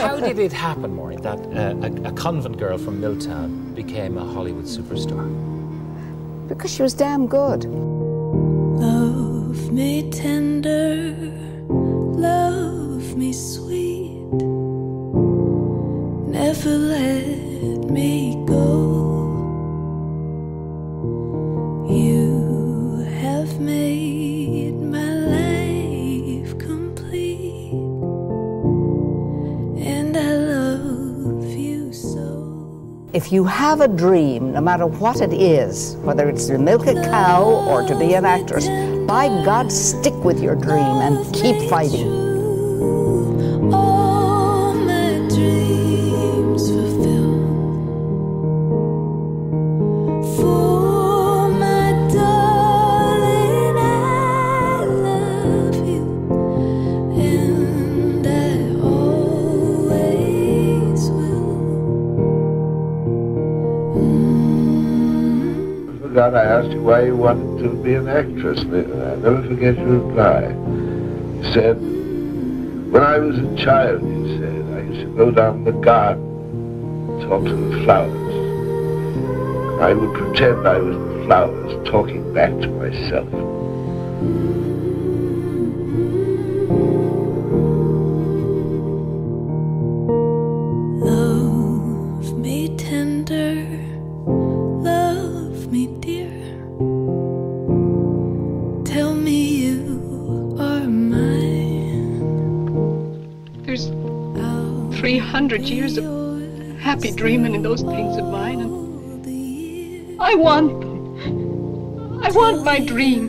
How did it happen, Maureen, that uh, a, a convent girl from Milltown became a Hollywood superstar? Because she was damn good. Love me tender, love me sweet, If you have a dream, no matter what it is, whether it's to milk a cow or to be an actress, by God, stick with your dream and keep fighting. Oh. Forgot I asked you why you wanted to be an actress. and I'll never forget your reply. You said, when I was a child, you said, I used to go down the garden, and talk to the flowers. I would pretend I was the flowers talking back to myself. 300 years of happy dreaming in those things of mine, and all the years I want them. I want my dream.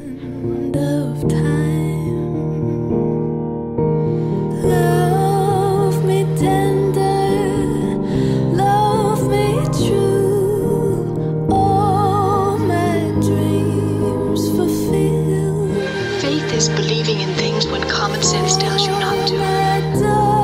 of time. Love me tender, love me true. All my dreams fulfilled. Faith is believing in things when common sense tells you not to.